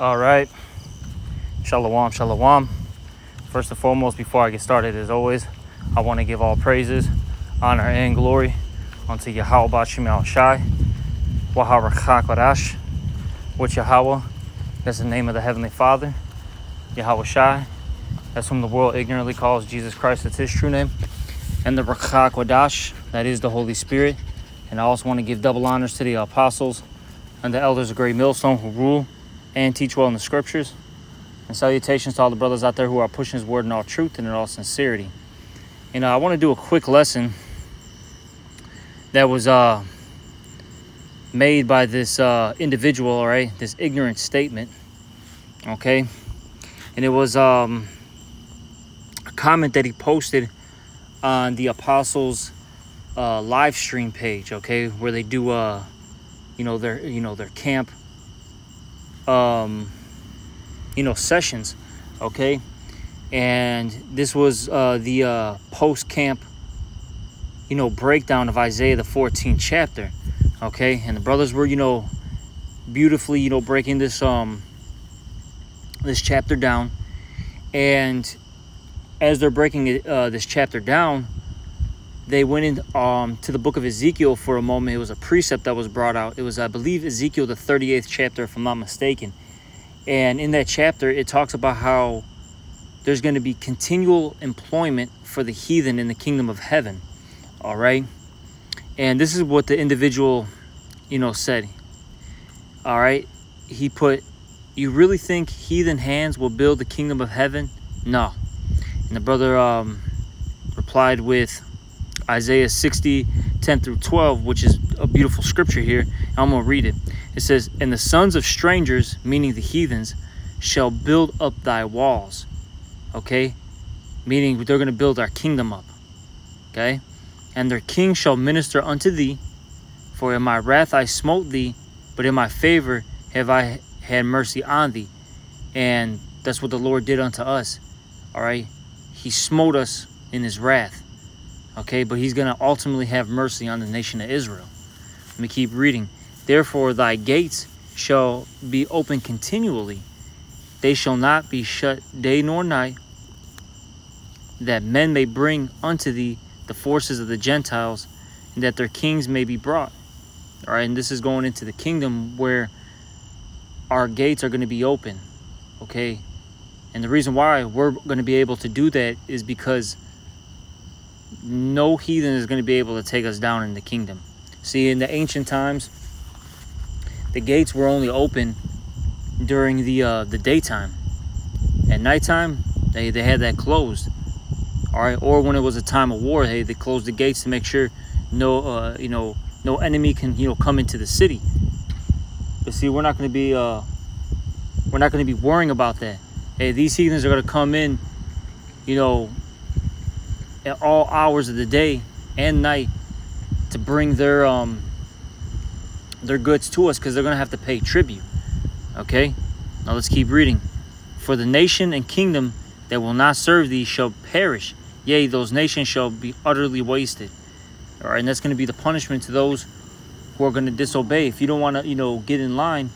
All right. Shalom, shalom. First and foremost, before I get started, as always, I want to give all praises, honor, and glory unto Yahweh Bashim Al Shai, Waharakha Kodash, which Yahweh, that's the name of the Heavenly Father, Yahweh Shai, that's whom the world ignorantly calls Jesus Christ, that's his true name, and the Rakha Kodash, that is the Holy Spirit. And I also want to give double honors to the apostles and the elders of Great Millstone who rule and teach well in the scriptures. And salutations to all the brothers out there who are pushing his word in all truth and in all sincerity. You know, I want to do a quick lesson that was uh, made by this uh, individual, all right, this ignorant statement, okay? And it was um, a comment that he posted on the apostles' uh, live stream page, okay, where they do, uh, you know, their, you know, their camp um, you know, sessions, okay? And this was uh, the uh, post camp, you know, breakdown of Isaiah, the 14th chapter, okay? And the brothers were, you know, beautifully, you know, breaking this, um, this chapter down. And as they're breaking it, uh, this chapter down, they went in um, to the book of Ezekiel for a moment. It was a precept that was brought out. It was, I believe, Ezekiel, the 38th chapter, if I'm not mistaken. And in that chapter, it talks about how there's going to be continual employment for the heathen in the kingdom of heaven. All right. And this is what the individual, you know, said. All right. He put, You really think heathen hands will build the kingdom of heaven? No. And the brother um, replied with, Isaiah 60, 10 through 12, which is a beautiful scripture here. I'm going to read it. It says, And the sons of strangers, meaning the heathens, shall build up thy walls. Okay? Meaning they're going to build our kingdom up. Okay? And their king shall minister unto thee. For in my wrath I smote thee, but in my favor have I had mercy on thee. And that's what the Lord did unto us. All right? He smote us in his wrath. Okay, but he's going to ultimately have mercy on the nation of Israel. Let me keep reading. Therefore, thy gates shall be open continually, they shall not be shut day nor night, that men may bring unto thee the forces of the Gentiles, and that their kings may be brought. All right, and this is going into the kingdom where our gates are going to be open. Okay, and the reason why we're going to be able to do that is because no heathen is going to be able to take us down in the kingdom. See, in the ancient times, the gates were only open during the uh, the daytime. At nighttime, they, they had that closed. All right, or when it was a time of war, they, they closed the gates to make sure no uh, you know no enemy can you know come into the city. But see, we're not going to be uh, we're not going to be worrying about that. Hey, these heathens are going to come in, you know, at all hours of the day and night to bring their um their goods to us because they're going to have to pay tribute okay? Now let's keep reading. For the nation and kingdom that will not serve thee shall perish yea those nations shall be utterly wasted. All right and that's going to be the punishment to those who are going to disobey. If you don't want to you know get in line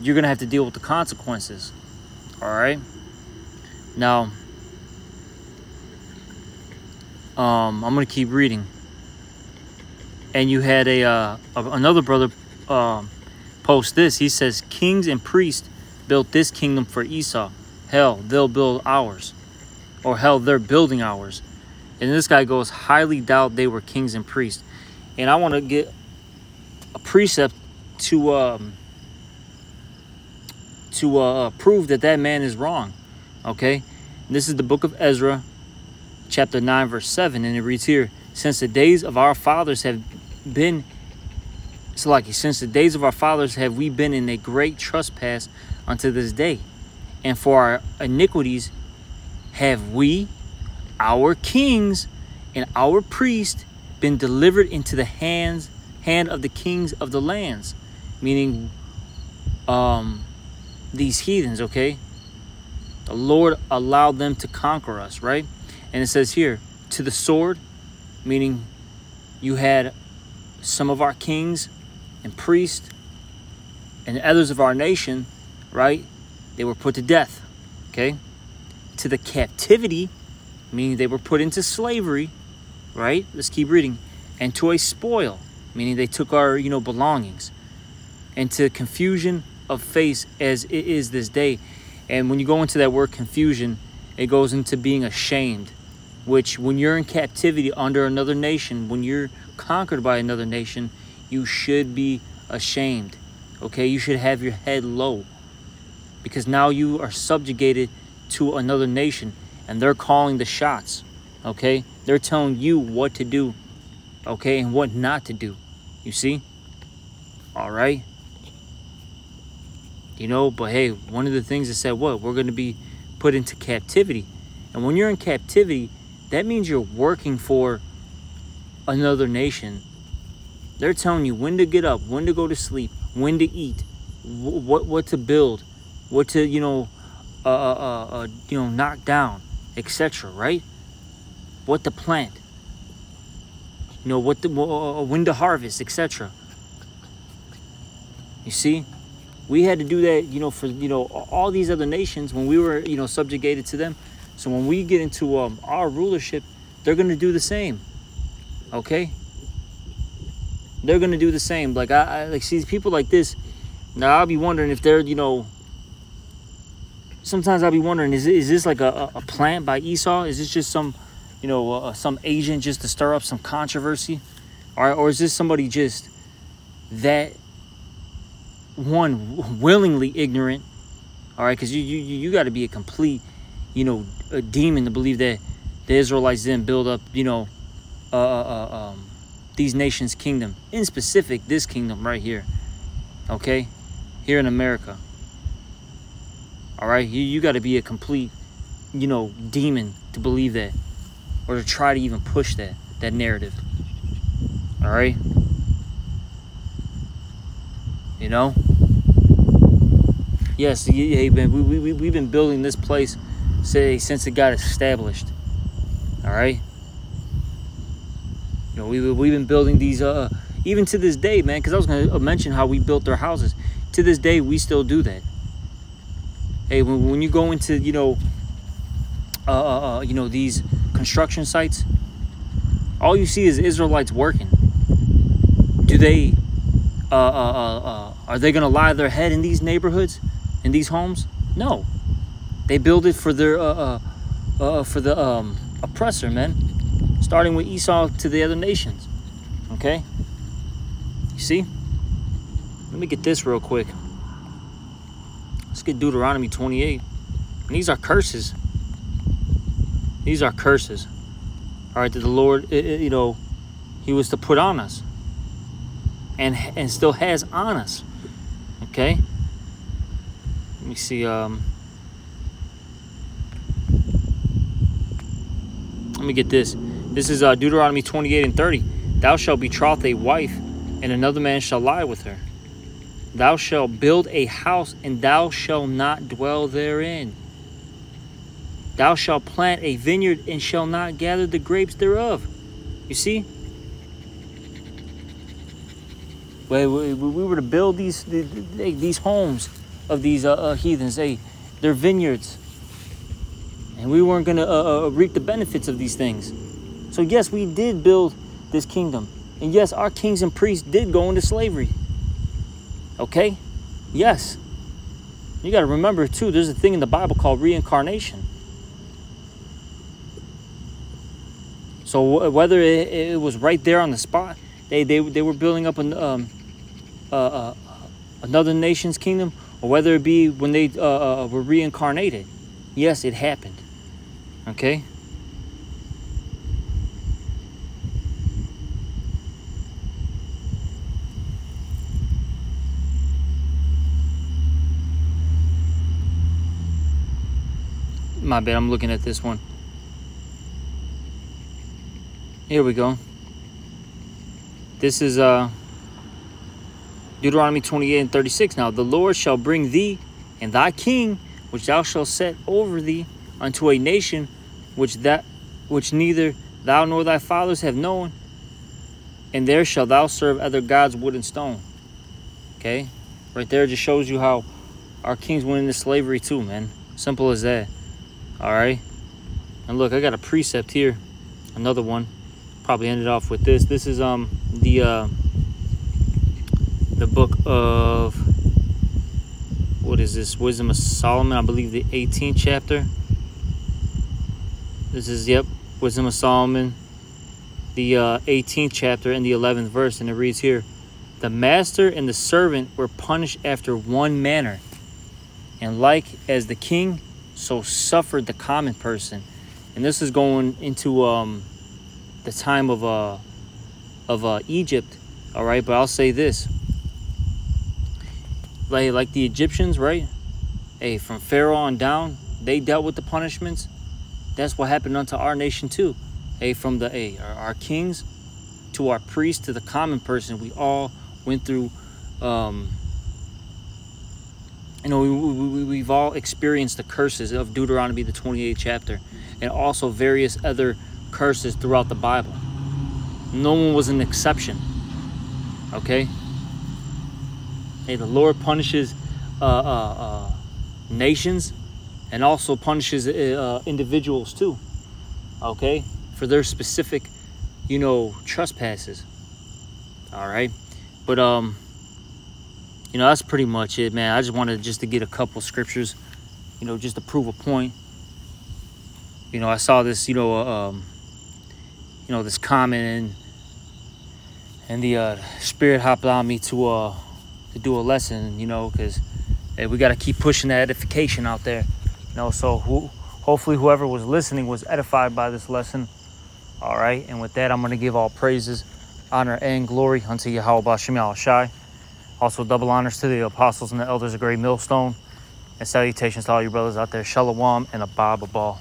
you're going to have to deal with the consequences all right? Now um, I'm to keep reading. And you had a uh, another brother uh, post this. He says, Kings and priests built this kingdom for Esau. Hell, they'll build ours. Or hell, they're building ours. And this guy goes, highly doubt they were kings and priests. And I want to get a precept to um, to uh, prove that that man is wrong. Okay? And this is the book of Ezra, chapter 9, verse 7, and it reads here, Since the days of our fathers have been, like, since the days of our fathers have we been in a great trespass unto this day. And for our iniquities have we, our kings, and our priests been delivered into the hands hand of the kings of the lands. Meaning um these heathens, okay? The Lord allowed them to conquer us, right? And it says here, to the sword, meaning you had some of our kings and priests and others of our nation right? They were put to death, okay? To the captivity, meaning they were put into slavery, right? Let's keep reading. And to a spoil, meaning they took our, you know, belongings. And to confusion of face as it is this day. And when you go into that word confusion, it goes into being ashamed, which when you're in captivity under another nation, when you're conquered by another nation, you should be ashamed. Okay, you should have your head low because now you are subjugated to another nation and they're calling the shots. Okay, they're telling you what to do, okay, and what not to do. You see? All right. You know, but hey, one of the things that said what? We're going to be put into captivity. And when you're in captivity, that means you're working for another nation. They're telling you when to get up, when to go to sleep, when to eat, what what to build, what to you know, uh, uh, uh, uh you know, knock down, etc. Right? What to plant. You know what the uh, when to harvest, etc. You see, we had to do that, you know, for you know all these other nations when we were you know subjugated to them. So when we get into um, our rulership, they're gonna do the same. Okay. They're gonna do the same. Like I, I like see people like this. Now I'll be wondering if they're you know. Sometimes I'll be wondering is is this like a, a plant by Esau? Is this just some, you know, uh, some agent just to stir up some controversy, or or is this somebody just that one willingly ignorant all right because you you you got to be a complete you know a demon to believe that the israelites didn't build up you know uh, uh, uh, um, these nations kingdom in specific this kingdom right here okay? Here in america. All right you, you got to be a complete you know demon to believe that or to try to even push that that narrative. All right you know? Yes hey man we, we, we've been building this place say since it got established. All right? You know we, we've been building these uh even to this day man because i was going to mention how we built their houses. To this day we still do that. Hey when, when you go into you know uh, uh, uh you know these construction sites all you see is israelites working. Do they uh, uh, uh, uh, are they going to lie their head in these neighborhoods, in these homes? No. They build it for their uh, uh, uh, for the um, oppressor, man. Starting with Esau to the other nations. Okay. You see? Let me get this real quick. Let's get Deuteronomy 28. And these are curses. These are curses. All right, that the Lord, you know, He was to put on us and and still has on us. Okay. Let me see. Um, let me get this. This is uh, Deuteronomy 28 and 30. Thou shalt betroth a wife, and another man shall lie with her. Thou shalt build a house, and thou shalt not dwell therein. Thou shalt plant a vineyard, and shall not gather the grapes thereof. You see? where we were to build these these homes of these uh, uh, heathens, hey, they're vineyards, and we weren't gonna uh, uh, reap the benefits of these things. So yes, we did build this kingdom, and yes, our kings and priests did go into slavery. Okay, yes. You got to remember too. There's a thing in the Bible called reincarnation. So whether it, it was right there on the spot, they they, they were building up an um, uh, uh, another nation's kingdom, or whether it be when they uh, uh, were reincarnated. Yes, it happened. Okay? My bad, I'm looking at this one. Here we go. This is uh Deuteronomy 28 and 36. Now the Lord shall bring thee and thy king, which thou shalt set over thee, unto a nation which that which neither thou nor thy fathers have known, and there shall thou serve other gods, wood and stone. Okay, right there just shows you how our kings went into slavery too, man. Simple as that. All right. And look, I got a precept here, another one. Probably ended off with this. This is um the uh, the book of what is this? Wisdom of Solomon, I believe the 18th chapter. This is yep, Wisdom of Solomon, the uh, 18th chapter and the 11th verse, and it reads here The master and the servant were punished after one manner, and like as the king, so suffered the common person. And this is going into um, the time of uh, of uh, Egypt, all right. But I'll say this: like like the Egyptians, right? Hey, from Pharaoh on down, they dealt with the punishments. That's what happened unto our nation too hey, from the A, our, our kings to our priests to the common person, we all went through. Um, you know, we, we, have all experienced the curses of Deuteronomy, the 28th chapter, and also various other curses throughout the Bible. No one was an exception. Okay? Hey, the Lord punishes uh, uh, uh, nations and also punishes uh, individuals too. Okay? for their specific, you know, trespasses. All right. But, um, you know, that's pretty much it, man. I just wanted just to get a couple scriptures, you know, just to prove a point. You know, I saw this, you know, uh, um, you know, this comment and and the uh, spirit hopped on me to uh to do a lesson, you know, because hey, we got to keep pushing that edification out there, know. So who, hopefully, whoever was listening was edified by this lesson all right, and with that, I'm going to give all praises, honor, and glory unto Yahweh Bashem Shai. Also, double honors to the apostles and the elders of Great Millstone. And salutations to all you brothers out there. Shalom and a Baba Ball.